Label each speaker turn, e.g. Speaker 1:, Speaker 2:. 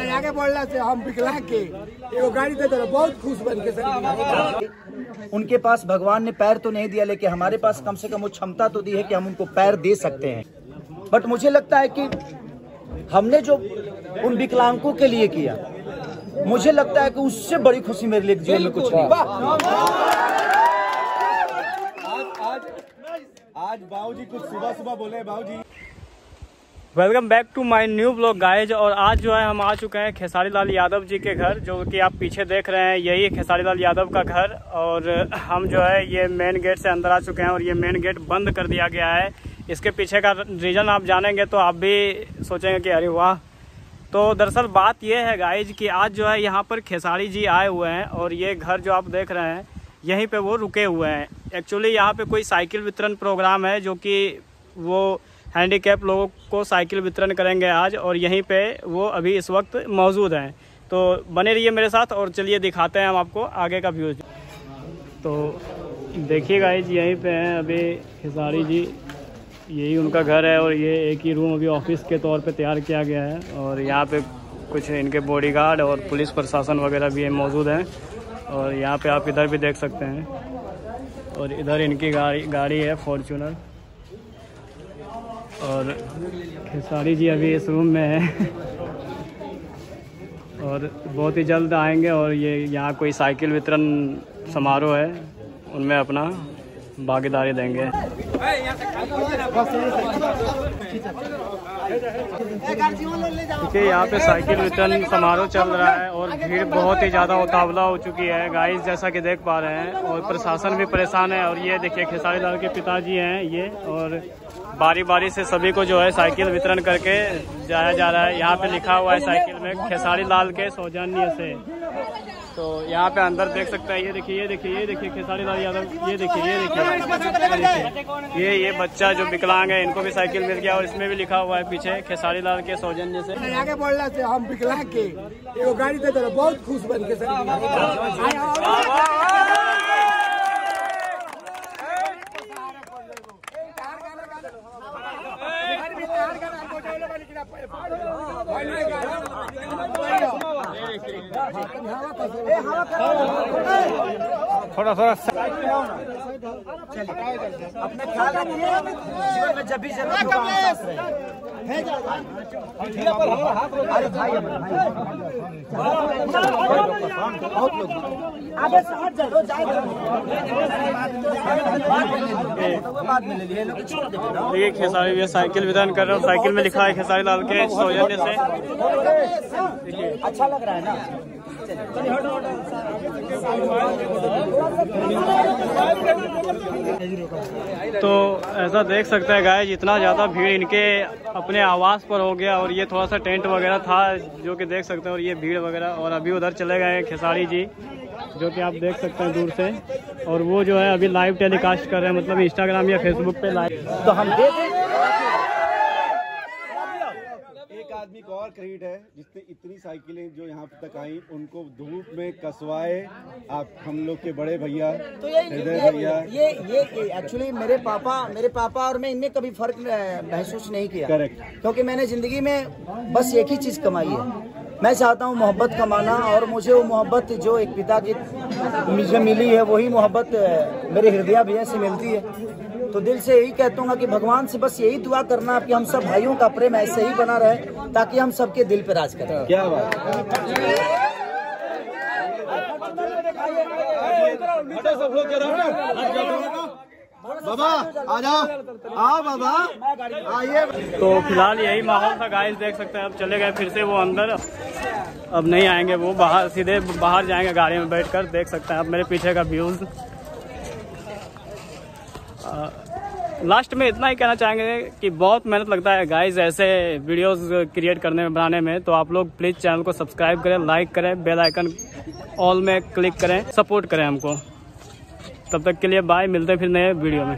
Speaker 1: आगे बढ़ला से हम विकलांग के। एगो गाड़ी दे दे बहुत खुश बन के
Speaker 2: उनके पास भगवान ने पैर तो नहीं दिया लेकिन हमारे पास कम से कम वो क्षमता तो दी है कि हम उनको पैर दे सकते हैं। बट मुझे लगता है कि हमने जो उन विकलांगों के लिए किया मुझे लगता है कि उससे बड़ी खुशी मेरे लिए जीवन में कुछ नहीं।
Speaker 3: आज बाबूजी कुछ सुबह सुबह बोले बाबूजी।
Speaker 4: Welcome back to my new blog guys. और आज जो है हम आ चुके हैं खेसारी लाल यादव जी के घर, जो कि आप पीछे देख रहे हैं, यही है खेसारी लाल यादव का घर। और हम जो है ये मेन गेट से अंदर आ चुके हैं और ये मेन गेट बंद कर दिया गया है। इसके पीछे का रीज़न आप जानेंगे तो आप भी सोचेंगे कि अरे वाह। तो दरअसल बात यह है गाइज़ कि आज जो है यहाँ पर खेसारी जी आए हुए हैं और ये घर जो आप देख रहे हैं, यहीं पर वो रुके हुए हैं। एक्चुअली यहाँ पर कोई साइकिल वितरण प्रोग्राम है जो कि वो हैंडीकैप लोगों को साइकिल वितरण करेंगे आज और यहीं पे वो अभी इस वक्त मौजूद हैं। तो बने रहिए मेरे साथ और चलिए दिखाते हैं हम आपको आगे का व्यूज़ तो देखिए गाइज़ यहीं पे हैं अभी खेसारी जी। यही उनका घर है और ये एक ही रूम अभी ऑफ़िस के तौर पे तैयार किया गया है और यहाँ पे कुछ इनके बॉडीगार्ड और पुलिस प्रशासन वगैरह भी मौजूद हैं और यहाँ पे आप इधर भी देख सकते हैं। और इधर इनकी गाड़ी गाड़ी है फॉर्चूनर और खेसारी जी अभी इस रूम में है। और बहुत ही जल्द आएँगे और ये यहाँ कोई साइकिल वितरण समारोह है, उनमें अपना भागीदारी देंगे। देखिए, यहाँ पे साइकिल वितरण समारोह चल रहा है और भीड़ बहुत ही ज़्यादा उतावला हो चुकी है। गाइस जैसा कि देख पा रहे हैं, और प्रशासन भी परेशान है, और ये देखिए, खेसारी लाल के पिताजी हैं ये, और बारी बारी से सभी को जो है साइकिल वितरण करके जाया जा रहा है। यहाँ पे लिखा हुआ है साइकिल में खेसारी लाल के सौजन्य से। तो यहाँ पे अंदर देख सकते हैं ये देखिए ये देखिए ये देखिए खेसारी लाल यादव ये देखिए ये देखिए ये ये बच्चा जो विकलांग है इनको भी साइकिल मिल गया और इसमें भी लिखा हुआ है पीछे खेसारी लाल के सौजन्य से।
Speaker 1: आगे बढ़ला से हम विकलांग के एगो गाड़ी दे दे बहुत खुश बन के
Speaker 4: थोड़ा थोड़ा
Speaker 2: अपने ख्याल में जब भी ज़रूरत। अरे भाई बहुत लोग आगे से हट जाओ बाद में ले लिए
Speaker 4: देखिए खेसारी भैया साइकिल वितरण कर रहे हो। साइकिल में लिखा है खेसारी लाल के सौजन्य से।
Speaker 2: अच्छा लग रहा है ना?
Speaker 4: तो ऐसा देख सकते हैं गाय जितना ज़्यादा भीड़ इनके अपने आवास पर हो गया और ये थोड़ा सा टेंट वगैरह था जो कि देख सकते हैं और ये भीड़ वगैरह और अभी उधर चले गए खेसारी जी, जो कि आप देख सकते हैं दूर से। और वो जो है अभी लाइव टेलीकास्ट कर रहे हैं मतलब इंस्टाग्राम या फेसबुक पे लाइव
Speaker 2: तो हम दे दें
Speaker 3: एक आदमी का और क्रेडिट है जिसने इतनी साइकिलें जो यहाँ तक आई उनको धूप में कसवाए। आप हम लोग के बड़े भैया
Speaker 2: तो ये
Speaker 3: हृदय भैया।
Speaker 2: ये ये ये एक्चुअली मेरे पापा मेरे पापा और मैं इनमें कभी फ़र्क महसूस नहीं किया।
Speaker 3: करेक्ट
Speaker 2: क्योंकि मैंने ज़िंदगी में बस एक ही चीज़ कमाई है। मैं चाहता हूँ मोहब्बत कमाना और मुझे वो मोहब्बत जो एक पिता की मुझे मिली है वही मोहब्बत मेरे हृदय भैया से मिलती है। तो दिल से यही कहता हूँ कि भगवान से बस यही दुआ करना कि हम सब भाइयों का प्रेम ऐसे ही बना रहे ताकि हम सबके दिल पे राज करें।
Speaker 3: क्या बात बाबा आ जाओ। आओ बाबा। आइए।
Speaker 4: तो फ़िलहाल यही माहौल था गाइस देख सकते हैं अब चले गए फिर से वो अंदर। अब नहीं आएँगे वो बाहर सीधे बाहर जाएँगे गाड़ी में बैठकर देख सकते हैं अब मेरे पीछे का व्यूज़ लास्ट में इतना ही कहना चाहेंगे कि बहुत मेहनत लगता है गाइस ऐसे वीडियोस क्रिएट करने में, बनाने में। तो आप लोग प्लीज़ चैनल को सब्सक्राइब करें लाइक करें बेल आइकन ऑल में क्लिक करें सपोर्ट करें हमको। तब तक के लिए बाय मिलते फिर नए वीडियो में।